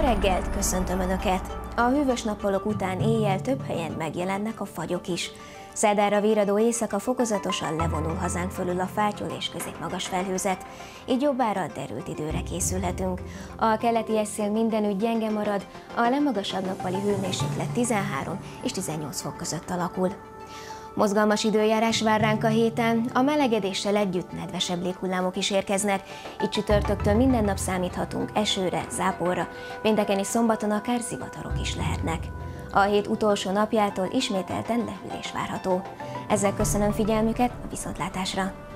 reggelt, köszöntöm Önöket! A hűvös nappalok után éjjel több helyen megjelennek a fagyok is. Szerdára viradó éjszaka fokozatosan levonul hazánk fölül a fátyol és középmagas felhőzet, így jobbára derült időre készülhetünk. A keleti eszél mindenütt gyenge marad, a legmagasabb nappali hőmérséklet 13 és 18 fok között alakul. Mozgalmas időjárás vár ránk a héten, a melegedéssel együtt nedvesebb léghullámok is érkeznek, így csütörtöktől minden nap számíthatunk esőre, záporra, pénteken és szombaton akár zivatarok is lehetnek. A hét utolsó napjától ismételten lehűlés várható. Ezzel köszönöm figyelmüket, a viszontlátásra!